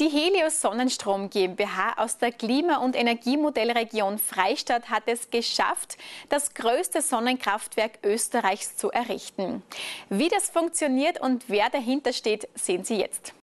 Die Helios Sonnenstrom GmbH aus der Klima- und Energiemodellregion Freistadt hat es geschafft, das größte Sonnenkraftwerk Österreichs zu errichten. Wie das funktioniert und wer dahinter steht, sehen Sie jetzt.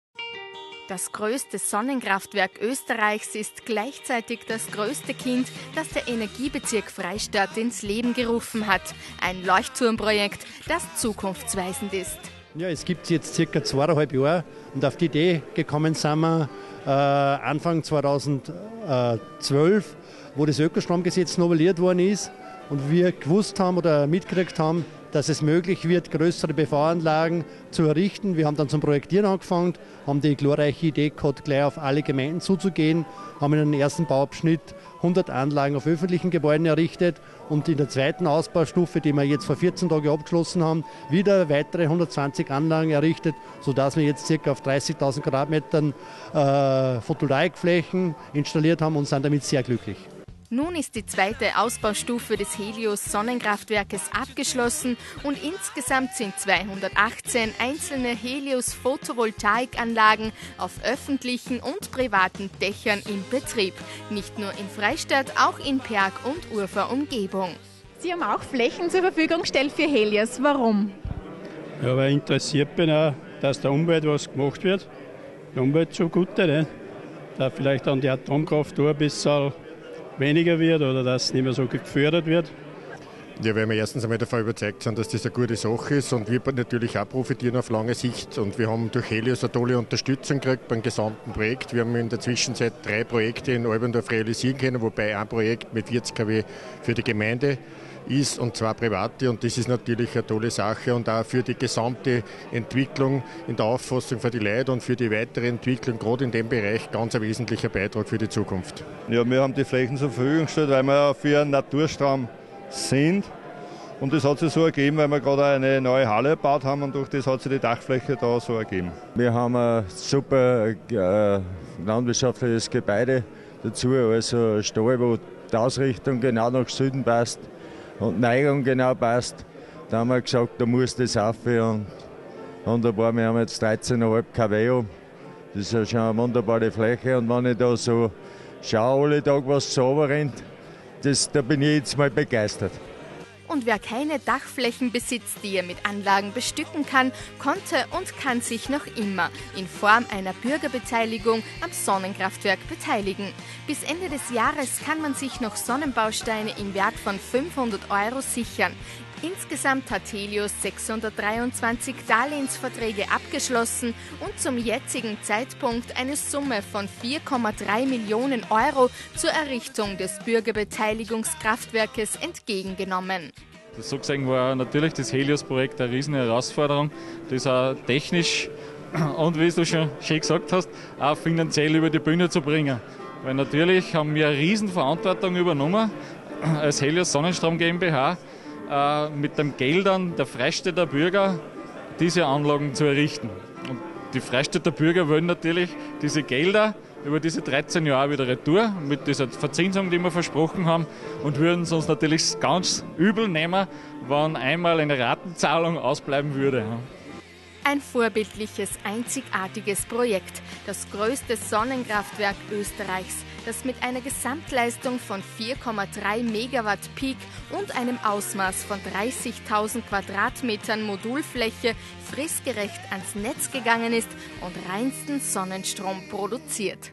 Das größte Sonnenkraftwerk Österreichs ist gleichzeitig das größte Kind, das der Energiebezirk Freistadt ins Leben gerufen hat. Ein Leuchtturmprojekt, das zukunftsweisend ist. Ja, es gibt jetzt circa zweieinhalb Jahre und auf die Idee gekommen sind wir äh, Anfang 2012, wo das Ökostromgesetz novelliert worden ist und wir gewusst haben oder mitgekriegt haben, dass es möglich wird, größere PV-Anlagen zu errichten. Wir haben dann zum Projektieren angefangen, haben die glorreiche Idee gehabt, gleich auf alle Gemeinden zuzugehen, haben in einem ersten Bauabschnitt 100 Anlagen auf öffentlichen Gebäuden errichtet und in der zweiten Ausbaustufe, die wir jetzt vor 14 Tagen abgeschlossen haben, wieder weitere 120 Anlagen errichtet, sodass wir jetzt ca. auf 30.000 Quadratmetern äh, Photovoltaikflächen installiert haben und sind damit sehr glücklich. Nun ist die zweite Ausbaustufe des Helios Sonnenkraftwerkes abgeschlossen und insgesamt sind 218 einzelne Helios Photovoltaikanlagen auf öffentlichen und privaten Dächern in Betrieb. Nicht nur in Freistadt, auch in Perg und Urfer Umgebung. Sie haben auch Flächen zur Verfügung gestellt für Helios. Warum? Ja, weil ich interessiert bin auch, dass der Umwelt was gemacht wird. Die Umwelt zugute, ne? da vielleicht an die Atomkraft ein bisschen weniger wird oder dass nicht mehr so gefördert wird? Ja, weil wir erstens einmal davon überzeugt sind, dass das eine gute Sache ist und wir natürlich auch profitieren auf lange Sicht. Und wir haben durch Helios eine tolle Unterstützung gekriegt beim gesamten Projekt. Wir haben in der Zwischenzeit drei Projekte in Albendorf realisieren können, wobei ein Projekt mit 40 kW für die Gemeinde ist und zwar private und das ist natürlich eine tolle Sache und auch für die gesamte Entwicklung in der Auffassung für die Leute und für die weitere Entwicklung gerade in dem Bereich ganz ein wesentlicher Beitrag für die Zukunft. Ja, wir haben die Flächen zur Verfügung gestellt, weil wir für Naturstrom sind und das hat sich so ergeben, weil wir gerade eine neue Halle gebaut haben und durch das hat sich die Dachfläche da so ergeben. Wir haben ein super äh, landwirtschaftliches Gebäude dazu, also Stall, wo die Ausrichtung genau nach Süden passt und Neigung genau passt. Da haben wir gesagt, da muss das auf und wunderbar, wir haben jetzt 13,5 kW. Das ist ja schon eine wunderbare Fläche und wenn ich da so schaue, alle Tag was sauber rennt, das, da bin ich jetzt mal begeistert. Und wer keine Dachflächen besitzt, die er mit Anlagen bestücken kann, konnte und kann sich noch immer in Form einer Bürgerbeteiligung am Sonnenkraftwerk beteiligen. Bis Ende des Jahres kann man sich noch Sonnenbausteine im Wert von 500 Euro sichern. Insgesamt hat Helios 623 Darlehensverträge abgeschlossen und zum jetzigen Zeitpunkt eine Summe von 4,3 Millionen Euro zur Errichtung des Bürgerbeteiligungskraftwerkes entgegengenommen. So gesehen war natürlich das Helios-Projekt eine riesige Herausforderung, das auch technisch und wie du schon schön gesagt hast, auch finanziell über die Bühne zu bringen. Weil natürlich haben wir eine Riesenverantwortung übernommen als Helios Sonnenstrom GmbH äh, mit den Geldern der Freistädter Bürger diese Anlagen zu errichten. Und die Freistädter Bürger wollen natürlich diese Gelder über diese 13 Jahre wieder retour mit dieser Verzinsung, die wir versprochen haben und würden es uns natürlich ganz übel nehmen, wenn einmal eine Ratenzahlung ausbleiben würde. Ein vorbildliches, einzigartiges Projekt, das größte Sonnenkraftwerk Österreichs, das mit einer Gesamtleistung von 4,3 Megawatt Peak und einem Ausmaß von 30.000 Quadratmetern Modulfläche fristgerecht ans Netz gegangen ist und reinsten Sonnenstrom produziert.